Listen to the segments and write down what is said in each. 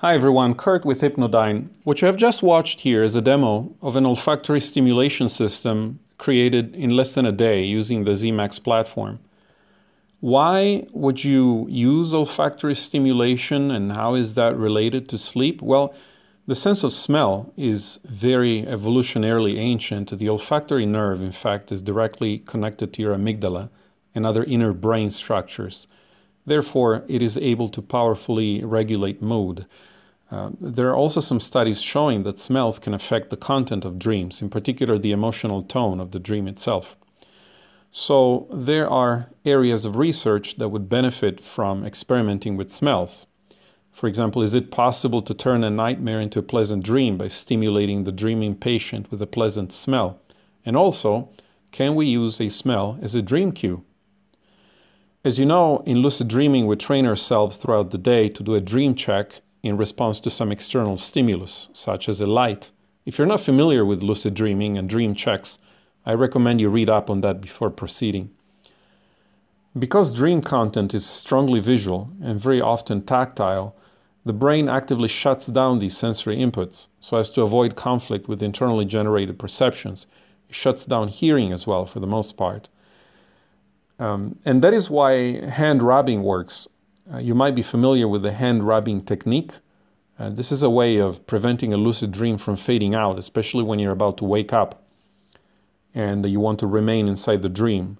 Hi everyone, Kurt with Hypnodyne. What you have just watched here is a demo of an olfactory stimulation system created in less than a day using the Zmax platform. Why would you use olfactory stimulation and how is that related to sleep? Well, the sense of smell is very evolutionarily ancient. The olfactory nerve, in fact, is directly connected to your amygdala and other inner brain structures. Therefore, it is able to powerfully regulate mood. Uh, there are also some studies showing that smells can affect the content of dreams, in particular the emotional tone of the dream itself. So, there are areas of research that would benefit from experimenting with smells. For example, is it possible to turn a nightmare into a pleasant dream by stimulating the dreaming patient with a pleasant smell? And also, can we use a smell as a dream cue? As you know, in lucid dreaming, we train ourselves throughout the day to do a dream check in response to some external stimulus, such as a light. If you're not familiar with lucid dreaming and dream checks, I recommend you read up on that before proceeding. Because dream content is strongly visual and very often tactile, the brain actively shuts down these sensory inputs so as to avoid conflict with internally generated perceptions. It shuts down hearing as well, for the most part. Um, and that is why hand rubbing works. Uh, you might be familiar with the hand rubbing technique. Uh, this is a way of preventing a lucid dream from fading out, especially when you're about to wake up and you want to remain inside the dream.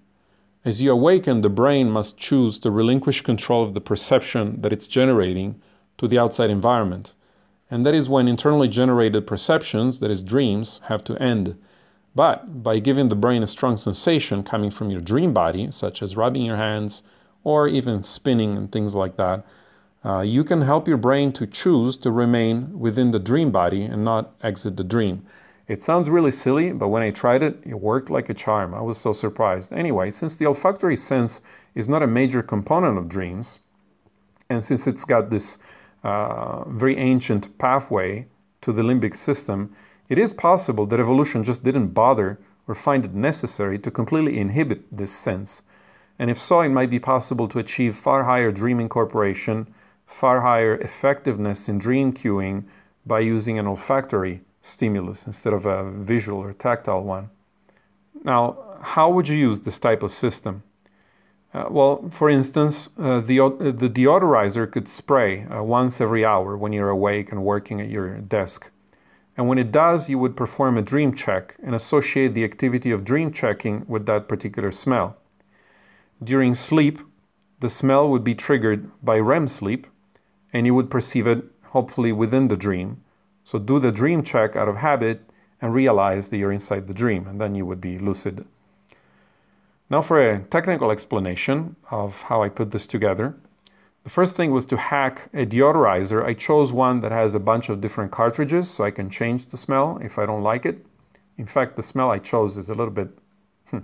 As you awaken, the brain must choose to relinquish control of the perception that it's generating to the outside environment. And that is when internally generated perceptions, that is dreams, have to end. But by giving the brain a strong sensation coming from your dream body, such as rubbing your hands or even spinning and things like that, uh, you can help your brain to choose to remain within the dream body and not exit the dream. It sounds really silly, but when I tried it, it worked like a charm. I was so surprised. Anyway, since the olfactory sense is not a major component of dreams, and since it's got this uh, very ancient pathway to the limbic system, it is possible that evolution just didn't bother or find it necessary to completely inhibit this sense. And if so, it might be possible to achieve far higher dream incorporation, far higher effectiveness in dream cueing by using an olfactory stimulus instead of a visual or tactile one. Now, how would you use this type of system? Uh, well, for instance, uh, the, uh, the deodorizer could spray uh, once every hour when you're awake and working at your desk. And when it does, you would perform a dream check and associate the activity of dream checking with that particular smell. During sleep, the smell would be triggered by REM sleep, and you would perceive it hopefully within the dream. So do the dream check out of habit and realize that you're inside the dream, and then you would be lucid. Now for a technical explanation of how I put this together. The first thing was to hack a deodorizer. I chose one that has a bunch of different cartridges so I can change the smell if I don't like it. In fact, the smell I chose is a little bit, hmm,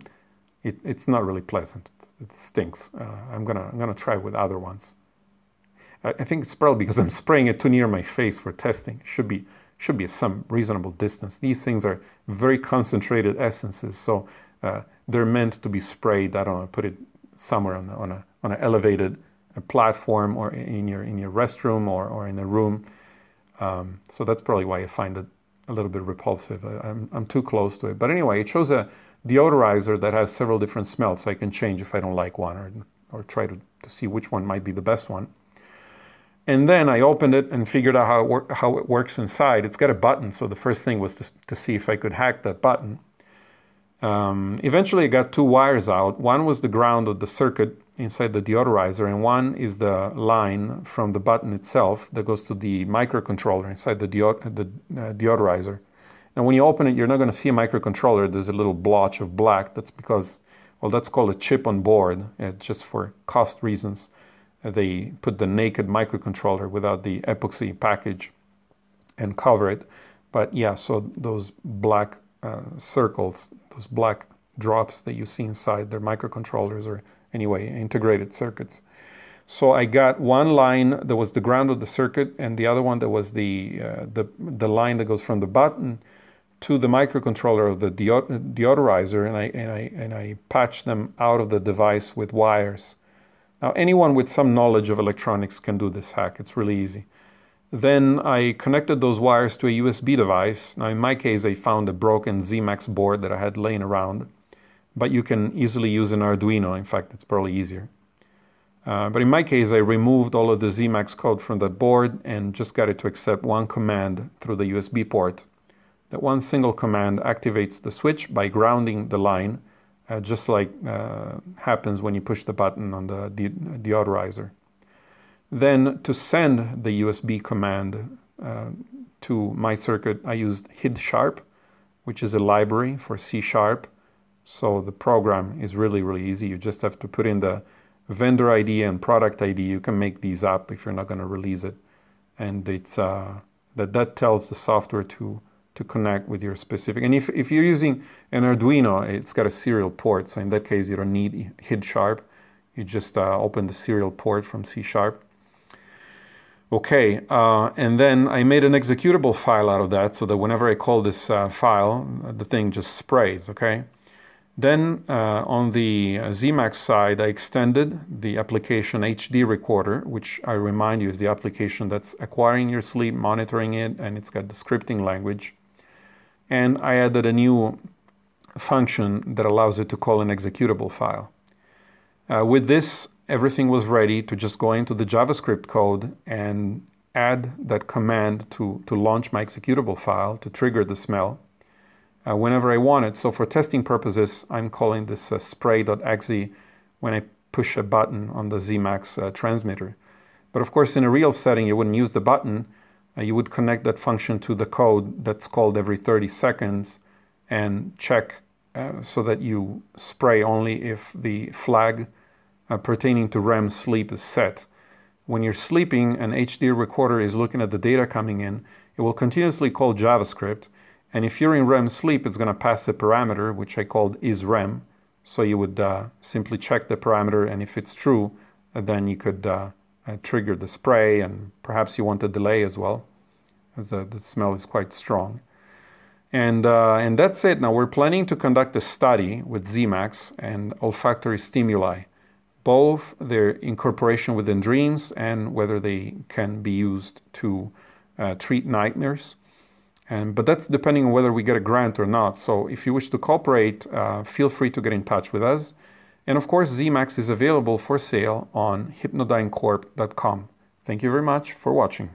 it, it's not really pleasant. It stinks. Uh, I'm gonna, I'm gonna try with other ones. I, I think it's probably because I'm spraying it too near my face for testing. It should be, should be some reasonable distance. These things are very concentrated essences, so uh, they're meant to be sprayed. I don't know, put it somewhere on, on a on an elevated platform or in your in your restroom or, or in a room. Um, so that's probably why I find it a little bit repulsive. I, am I'm too close to it. But anyway, it shows a deodorizer that has several different smells, so I can change if I don't like one or, or try to, to see which one might be the best one. And then I opened it and figured out how it, how it works inside. It's got a button, so the first thing was to, to see if I could hack that button. Um, eventually, I got two wires out. One was the ground of the circuit inside the deodorizer, and one is the line from the button itself that goes to the microcontroller inside the, the uh, deodorizer. And when you open it, you're not going to see a microcontroller. There's a little blotch of black. That's because, well, that's called a chip on board, uh, just for cost reasons. Uh, they put the naked microcontroller without the epoxy package and cover it. But yeah, so those black uh, circles, those black drops that you see inside they're microcontrollers or anyway integrated circuits. So I got one line that was the ground of the circuit and the other one that was the, uh, the, the line that goes from the button to the microcontroller of the deodorizer and I, and, I, and I patched them out of the device with wires. Now anyone with some knowledge of electronics can do this hack, it's really easy. Then I connected those wires to a USB device. Now, in my case, I found a broken ZMAX board that I had laying around, but you can easily use an Arduino. In fact, it's probably easier. Uh, but in my case, I removed all of the ZMAX code from the board and just got it to accept one command through the USB port. That one single command activates the switch by grounding the line, uh, just like uh, happens when you push the button on the de deodorizer. Then to send the USB command uh, to my circuit, I used HID Sharp, which is a library for C Sharp. So the program is really, really easy. You just have to put in the vendor ID and product ID. You can make these up if you're not going to release it. And it's uh, that that tells the software to to connect with your specific. And if, if you're using an Arduino, it's got a serial port. So in that case, you don't need HID Sharp. You just uh, open the serial port from C Sharp Okay, uh, and then I made an executable file out of that so that whenever I call this uh, file, the thing just sprays, okay? Then uh, on the ZMAX side, I extended the application HD Recorder, which I remind you is the application that's acquiring your sleep, monitoring it, and it's got the scripting language. And I added a new function that allows it to call an executable file. Uh, with this, everything was ready to just go into the JavaScript code and add that command to, to launch my executable file to trigger the smell uh, whenever I want it. So for testing purposes, I'm calling this uh, spray.exe when I push a button on the ZMAX uh, transmitter. But of course, in a real setting, you wouldn't use the button. Uh, you would connect that function to the code that's called every 30 seconds and check uh, so that you spray only if the flag uh, pertaining to REM sleep is set. When you're sleeping, an HD recorder is looking at the data coming in. It will continuously call JavaScript. And if you're in REM sleep, it's going to pass a parameter, which I called isREM. So you would uh, simply check the parameter, and if it's true, uh, then you could uh, trigger the spray, and perhaps you want a delay as well, as the, the smell is quite strong. And, uh, and that's it. Now we're planning to conduct a study with ZMAX and olfactory stimuli both their incorporation within dreams and whether they can be used to uh, treat nightmares. And, but that's depending on whether we get a grant or not. So if you wish to cooperate, uh, feel free to get in touch with us. And of course, ZMAX is available for sale on hypnodynecorp.com. Thank you very much for watching.